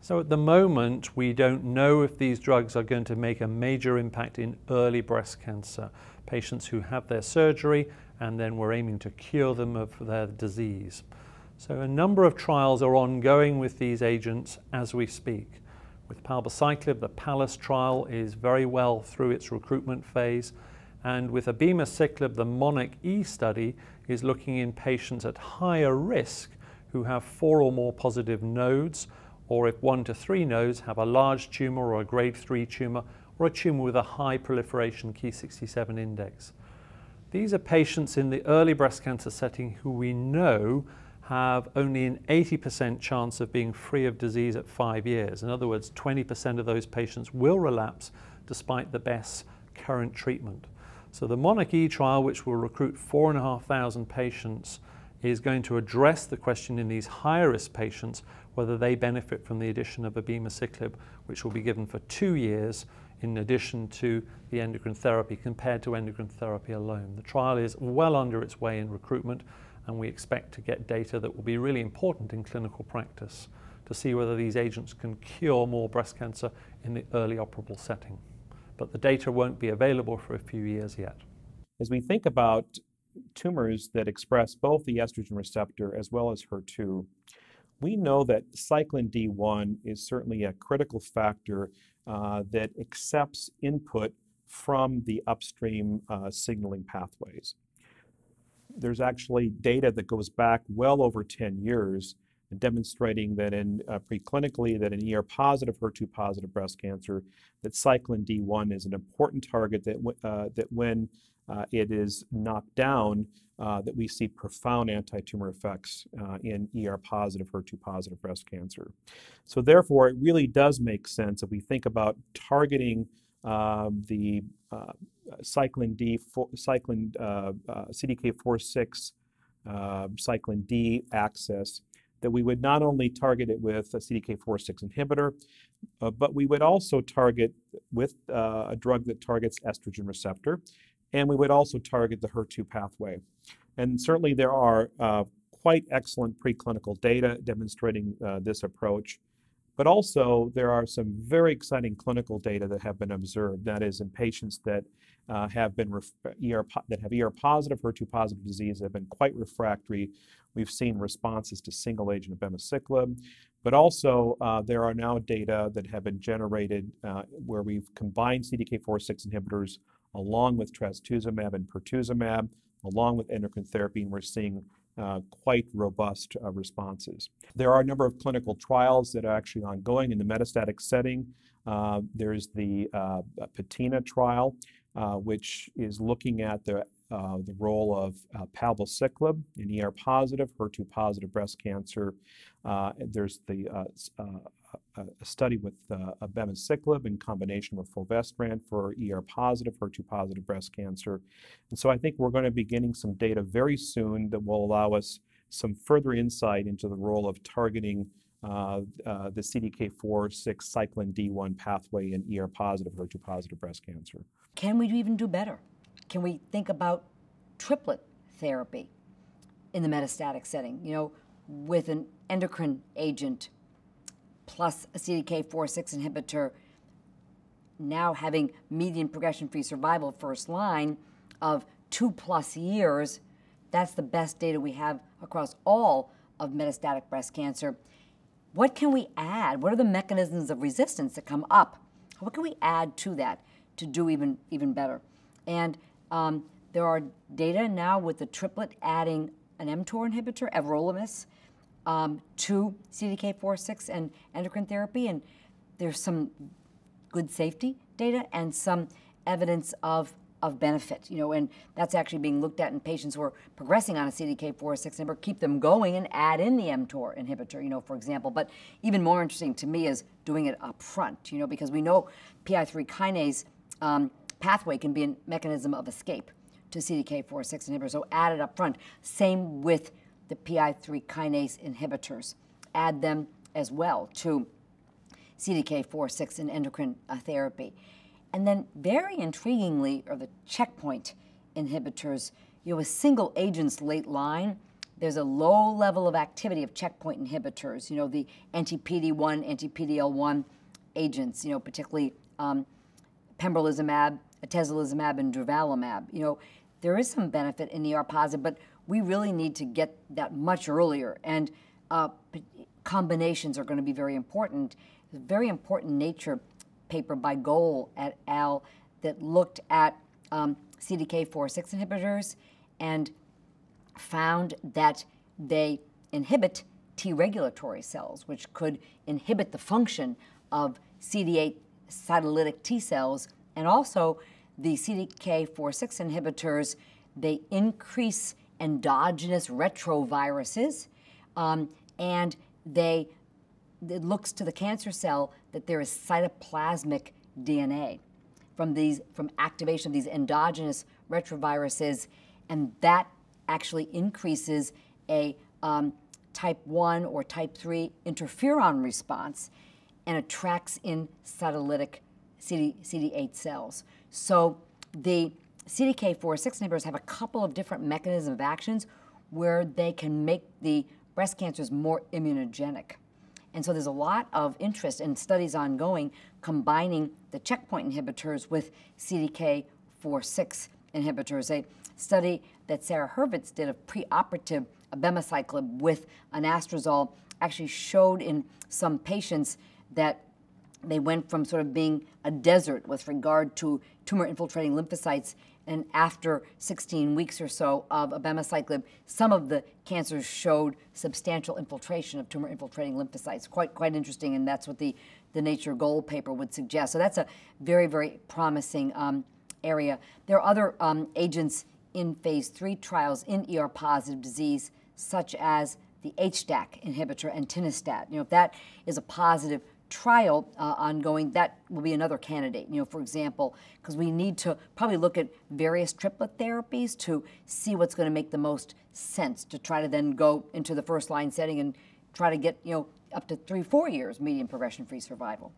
So at the moment, we don't know if these drugs are going to make a major impact in early breast cancer, patients who have their surgery and then we're aiming to cure them of their disease. So a number of trials are ongoing with these agents as we speak. With palbociclib, the PALLAS trial is very well through its recruitment phase, and with abemaciclib, the MONARCH-E study is looking in patients at higher risk who have four or more positive nodes, or if one to three nodes have a large tumor or a grade 3 tumor, or a tumor with a high proliferation Ki67 index. These are patients in the early breast cancer setting who we know have only an 80% chance of being free of disease at five years. In other words, 20% of those patients will relapse despite the best current treatment. So the MONARCH-E trial, which will recruit 4,500 patients, is going to address the question in these higher risk patients whether they benefit from the addition of abemaciclib, which will be given for two years in addition to the endocrine therapy compared to endocrine therapy alone. The trial is well under its way in recruitment and we expect to get data that will be really important in clinical practice to see whether these agents can cure more breast cancer in the early operable setting. But the data won't be available for a few years yet. As we think about tumors that express both the estrogen receptor as well as HER2, we know that cyclin D1 is certainly a critical factor uh, that accepts input from the upstream uh, signaling pathways. There's actually data that goes back well over 10 years demonstrating that in uh, preclinically that in ER positive, HER2 positive breast cancer, that cyclin D1 is an important target that, uh, that when uh, it is knocked down, uh, that we see profound anti-tumor effects uh, in ER positive, HER2 positive breast cancer. So therefore, it really does make sense if we think about targeting um, the uh, cyclin D, cyclin uh, uh, CDK4/6, uh, cyclin D axis, that we would not only target it with a CDK4/6 inhibitor, uh, but we would also target with uh, a drug that targets estrogen receptor, and we would also target the HER2 pathway. And certainly there are uh, quite excellent preclinical data demonstrating uh, this approach. But also there are some very exciting clinical data that have been observed. That is in patients that uh, have been ER that have ER positive, HER2 positive disease have been quite refractory. We've seen responses to single agent abemaciclib, but also uh, there are now data that have been generated uh, where we've combined CDK4/6 inhibitors along with trastuzumab and pertuzumab, along with endocrine therapy, and we're seeing uh, quite robust uh, responses. There are a number of clinical trials that are actually ongoing in the metastatic setting. Uh, there's the uh, PATINA trial, uh, which is looking at the, uh, the role of palbociclib in ER positive, HER2 positive breast cancer. there's the a study with uh, abemaciclib in combination with fulvestrant for ER positive, HER2 positive breast cancer. And so I think we're going to be getting some data very soon that will allow us some further insight into the role of targeting uh, uh, the CDK4/6 cyclin D1 pathway in ER positive, HER2 positive breast cancer. Can we even do better? Can we think about triplet therapy in the metastatic setting? You know, with an endocrine agent plus a CDK4/6 inhibitor, now having median progression-free survival first line of two plus years, that's the best data we have across all of metastatic breast cancer. What can we add? What are the mechanisms of resistance that come up? What can we add to that to do even, even better? And um, there are data now with the triplet adding an mTOR inhibitor, everolimus, um, to CDK4/6 and endocrine therapy, and there's some good safety data and some evidence of of benefit, you know, and that's actually being looked at in patients who are progressing on a CDK4/6 inhibitor. Keep them going and add in the mTOR inhibitor, you know, for example. But even more interesting to me is doing it up front, you know, because we know PI3 kinase um, pathway can be a mechanism of escape to CDK4/6 inhibitors. So add it up front. Same with the PI3 kinase inhibitors. Add them as well to CDK4/6 and endocrine uh, therapy. And then, very intriguingly, are the checkpoint inhibitors. You know, with single agents late line, there's a low level of activity of checkpoint inhibitors, you know, the anti-PD-1, anti-PD-L1 agents, you know, particularly um, pembrolizumab, atezolizumab, and durvalumab. You know, there is some benefit in ER positive, but we really need to get that much earlier. And uh, combinations are going to be very important. A very important Nature paper by Goel et al. that looked at um, CDK4/6 inhibitors and found that they inhibit T regulatory cells, which could inhibit the function of CD8 cytolytic T cells, and also the CDK4/6 inhibitors. They increase endogenous retroviruses, um, and they it looks to the cancer cell that there is cytoplasmic DNA from these from activation of these endogenous retroviruses, and that actually increases a um, type 1 or type 3 interferon response and attracts in cytolytic CD, CD8 cells. So the CDK4/6 inhibitors have a couple of different mechanisms of actions where they can make the breast cancers more immunogenic. And so there's a lot of interest and studies ongoing combining the checkpoint inhibitors with CDK4/6 inhibitors. A study that Sarah Hurvitz did of preoperative abemaciclib with anastrozole actually showed in some patients that they went from sort of being a desert with regard to tumor infiltrating lymphocytes and after 16 weeks or so of abemaciclib, some of the cancers showed substantial infiltration of tumor infiltrating lymphocytes. Quite, quite interesting, and that's what the, the Nature Goel paper would suggest. So that's a very, very promising um, area. There are other um, agents in phase three trials in ER positive disease, such as the HDAC inhibitor entinostat. You know, if that is a positive trial uh, ongoing, that will be another candidate, you know, for example, because we need to probably look at various triplet therapies to see what's going to make the most sense to try to then go into the first line setting and try to get, you know, up to three, four years median progression free survival.